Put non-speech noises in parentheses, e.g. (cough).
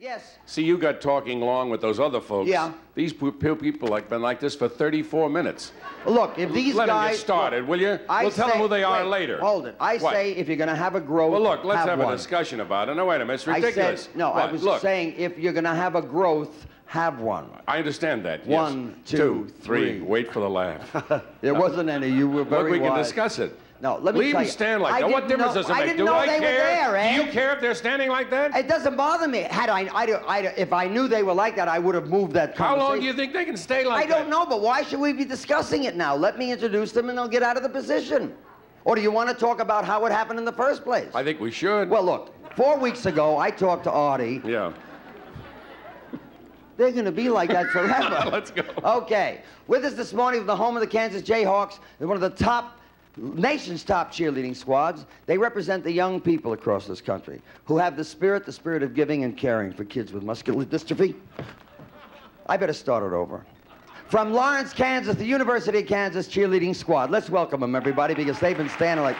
Yes. See, you got talking long with those other folks. Yeah. These people have been like this for 34 minutes. Look, if these Let them guys get started, will you? I we'll tell them who they are wait, later. Hold it. I What? say if you're going to have a growth, Well, look, let's have, one. a discussion about it. No, wait a minute. It's I ridiculous. said no. I was look, saying if you're going to have a growth, have one. I understand that. yes. One, two, three. three. Wait for the laugh. (laughs) There wasn't any. You were very Look, we can discuss it. No, let me Leave tell them you, stand like I that. What difference know- does it I make? didn't Do know I they were care? there, Ed. Do you eh? care if they're standing like that? It doesn't bother me. Had I, I, I, if I knew they were like that, I would have moved that How long do you think they can stay like I that? I don't know, but why should we be discussing it now? Let me introduce them and they'll get out of the position. Or do you want to talk about how it happened in the first place? I think we should. Well, look, four weeks ago, I talked to Artie. yeah. They're going to be like that forever. (laughs) Let's go. Okay. With us this morning from the home of the Kansas Jayhawks, one of the top, nation's top cheerleading squads. They represent the young people across this country who have the spirit, the spirit of giving and caring for kids with muscular dystrophy. I better start it over. From Lawrence, Kansas, the University of Kansas cheerleading squad. Let's welcome them, everybody, because they've been standing like.